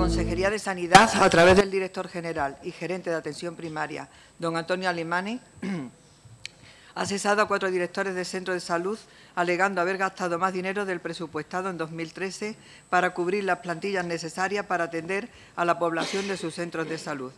Consejería de Sanidad, a través del director general y gerente de atención primaria, don Antonio Alemani, ha cesado a cuatro directores de centros de salud alegando haber gastado más dinero del presupuestado en 2013 para cubrir las plantillas necesarias para atender a la población de sus centros de salud.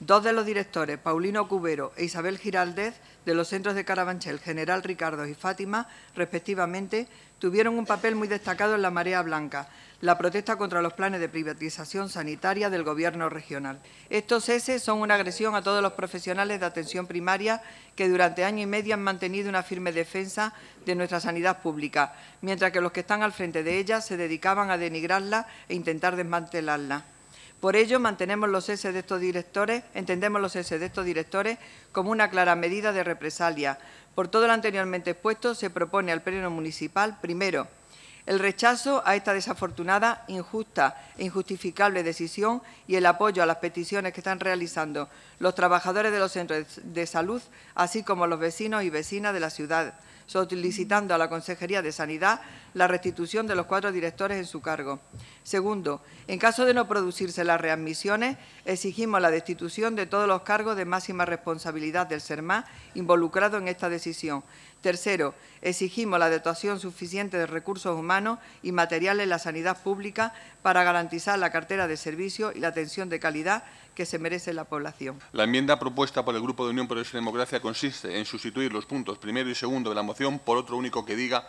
Dos de los directores, Paulino Cubero e Isabel Giraldez, de los centros de Carabanchel, General Ricardo y Fátima, respectivamente, tuvieron un papel muy destacado en la marea blanca, la protesta contra los planes de privatización sanitaria del Gobierno regional. Estos S son una agresión a todos los profesionales de atención primaria que durante año y medio han mantenido una firme defensa de nuestra sanidad pública, mientras que los que están al frente de ella se dedicaban a denigrarla e intentar desmantelarla. Por ello, mantenemos los de estos directores, entendemos los S de estos directores como una clara medida de represalia. Por todo lo anteriormente expuesto, se propone al Pleno Municipal, primero, el rechazo a esta desafortunada, injusta e injustificable decisión y el apoyo a las peticiones que están realizando los trabajadores de los centros de salud, así como los vecinos y vecinas de la ciudad, solicitando a la Consejería de Sanidad la restitución de los cuatro directores en su cargo. Segundo, en caso de no producirse las readmisiones, exigimos la destitución de todos los cargos de máxima responsabilidad del SERMA involucrado en esta decisión. Tercero, exigimos la dotación suficiente de recursos humanos y materiales en la sanidad pública para garantizar la cartera de servicios y la atención de calidad que se merece la población. La enmienda propuesta por el Grupo de Unión por la Democracia consiste en sustituir los puntos primero y segundo de la moción por otro único que diga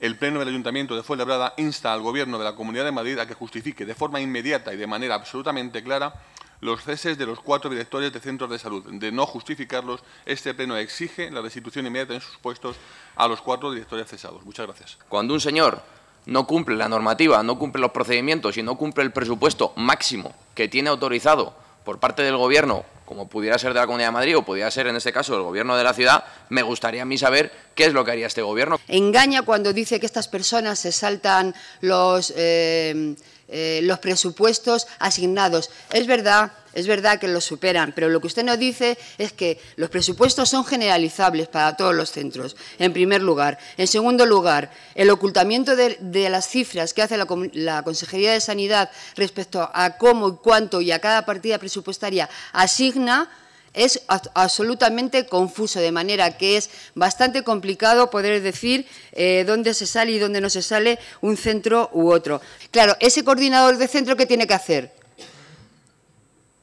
el Pleno del Ayuntamiento de Fuenlabrada insta al Gobierno de la Comunidad de Madrid a que justifique de forma inmediata y de manera absolutamente clara los ceses de los cuatro directores de centros de salud. De no justificarlos, este Pleno exige la restitución inmediata en sus puestos a los cuatro directores cesados. Muchas gracias. Cuando un señor no cumple la normativa, no cumple los procedimientos y no cumple el presupuesto máximo que tiene autorizado por parte del Gobierno, como pudiera ser de la Comunidad de Madrid o pudiera ser en este caso el Gobierno de la ciudad, me gustaría a mí saber qué es lo que haría este Gobierno. Engaña cuando dice que estas personas se saltan los... Eh, eh, los presupuestos asignados. Es verdad, es verdad que los superan, pero lo que usted nos dice es que los presupuestos son generalizables para todos los centros, en primer lugar. En segundo lugar, el ocultamiento de, las cifras que hace la, la, Consejería de Sanidad respecto a cómo y cuánto y a cada partida presupuestaria asigna es absolutamente confuso, de manera que es bastante complicado poder decir eh, dónde se sale y dónde no se sale un centro u otro. Claro, ese coordinador de centro, ¿qué tiene que hacer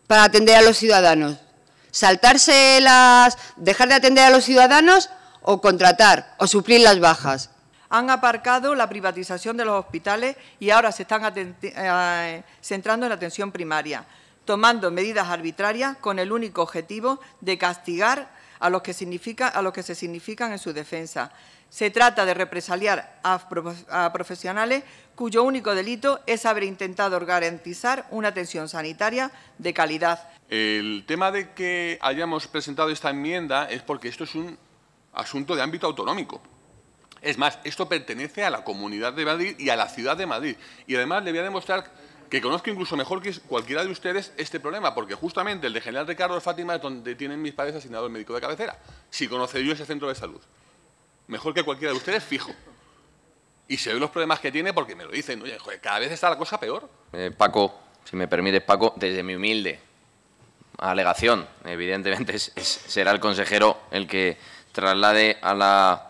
para atender a los ciudadanos? ¿Saltarse las... dejar de atender a los ciudadanos o contratar o suplir las bajas? Han aparcado la privatización de los hospitales y ahora se están eh, centrando en la atención primaria tomando medidas arbitrarias con el único objetivo de castigar a los que, se significan en su defensa. Se trata de represaliar a, profesionales cuyo único delito es haber intentado garantizar una atención sanitaria de calidad. El tema de que hayamos presentado esta enmienda es porque esto es un asunto de ámbito autonómico. Es más, esto pertenece a la Comunidad de Madrid y a la Ciudad de Madrid. Y además le voy a demostrar que conozco incluso mejor que cualquiera de ustedes este problema, porque justamente el de General Ricardo de Fátima es donde tienen mis padres asignado el médico de cabecera. Si conoce yo ese centro de salud. Mejor que cualquiera de ustedes, fijo. Y se ve los problemas que tiene porque me lo dicen, oye, cada vez está la cosa peor. Eh, Paco, si me permites, Paco, desde mi humilde alegación, evidentemente será el consejero el que traslade a la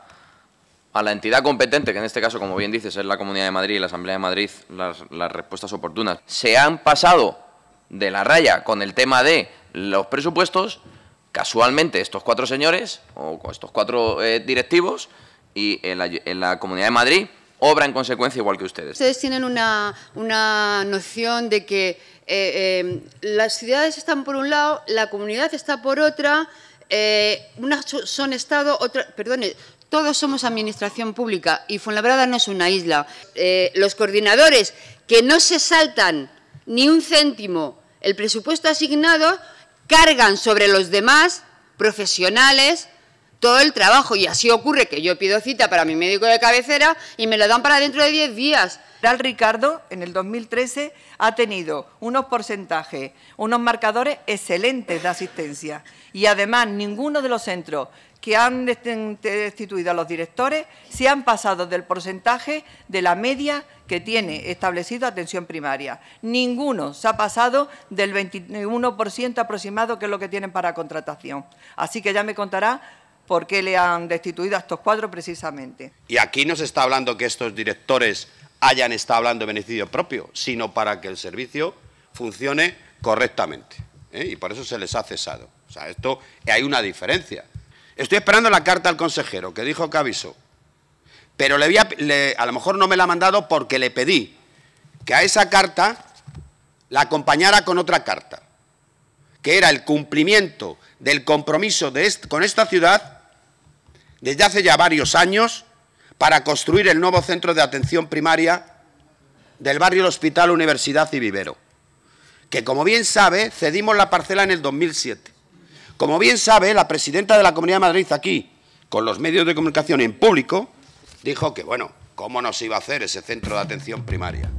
a la entidad competente, que en este caso, como bien dices, es la Comunidad de Madrid y la Asamblea de Madrid, las, respuestas oportunas, se han pasado de la raya con el tema de los presupuestos, casualmente estos cuatro señores, o estos cuatro eh, directivos, y en la, Comunidad de Madrid obra en consecuencia igual que ustedes. Ustedes tienen una, noción de que eh, eh, las ciudades están por un lado, la comunidad está por otra, unas son Estado, otras, perdone, todos somos administración pública y Fuenlabrada no es una isla. Eh, los coordinadores que no se saltan ni un céntimo el presupuesto asignado cargan sobre los demás profesionales todo el trabajo y así ocurre que yo pido cita para mi médico de cabecera y me lo dan para dentro de 10 días. Real Ricardo, en el 2013, ha tenido unos porcentajes, unos marcadores excelentes de asistencia y además ninguno de los centros que han destituido a los directores se han pasado del porcentaje de la media que tiene establecido atención primaria. Ninguno se ha pasado del 21% aproximado que es lo que tienen para contratación. Así que ya me contará por qué le han destituido a estos cuatro precisamente. Y aquí no se está hablando que estos directores hayan estado hablando de beneficio propio, sino para que el servicio funcione correctamente. ¿eh? Y por eso se les ha cesado. O sea, esto hay una diferencia. Estoy esperando la carta al consejero, que dijo que avisó. Pero le, a, lo mejor no me la ha mandado porque le pedí que a esa carta la acompañara con otra carta, que era el cumplimiento del compromiso con esta ciudad desde hace ya varios años para construir el nuevo centro de atención primaria del barrio del Hospital Universidad y Vivero, que como bien sabe, cedimos la parcela en el 2007. Como bien sabe, la presidenta de la Comunidad de Madrid aquí, con los medios de comunicación en público, dijo que, bueno, ¿cómo nos iba a hacer ese centro de atención primaria?